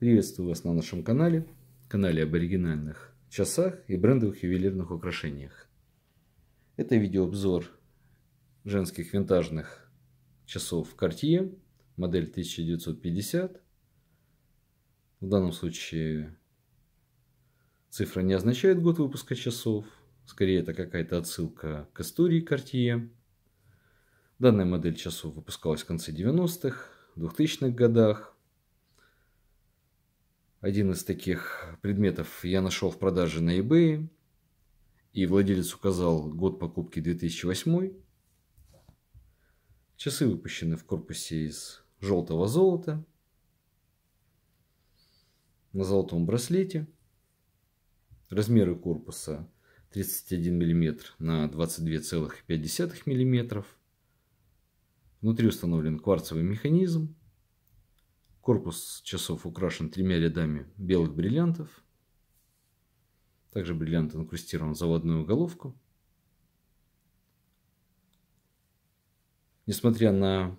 Приветствую вас на нашем канале, канале об оригинальных часах и брендовых ювелирных украшениях. Это видеообзор женских винтажных часов Cartier, модель 1950. В данном случае цифра не означает год выпуска часов, скорее это какая-то отсылка к истории Cartier. Данная модель часов выпускалась в конце 90-х, 2000-х годах. Один из таких предметов я нашел в продаже на eBay. И владелец указал год покупки 2008. Часы выпущены в корпусе из желтого золота. На золотом браслете. Размеры корпуса 31 мм на 22,5 мм. Внутри установлен кварцевый механизм. Корпус часов украшен тремя рядами белых бриллиантов. Также бриллиант инкрустирован в заводную головку. Несмотря на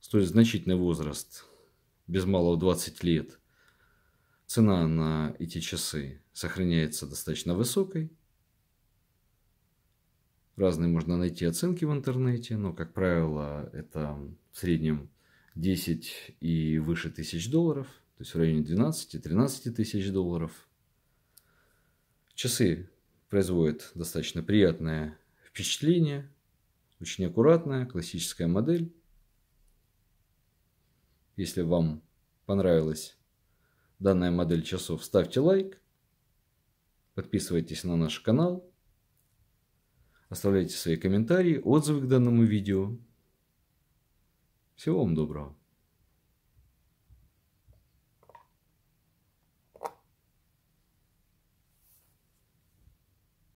столь значительный возраст, без малого 20 лет, цена на эти часы сохраняется достаточно высокой. Разные можно найти оценки в интернете, но, как правило, это в среднем 10 и выше тысяч долларов, то есть в районе 12-13 тысяч долларов. Часы производят достаточно приятное впечатление, очень аккуратная, классическая модель. Если вам понравилась данная модель часов, ставьте лайк, подписывайтесь на наш канал, Оставляйте свои комментарии, отзывы к данному видео. Всего вам доброго.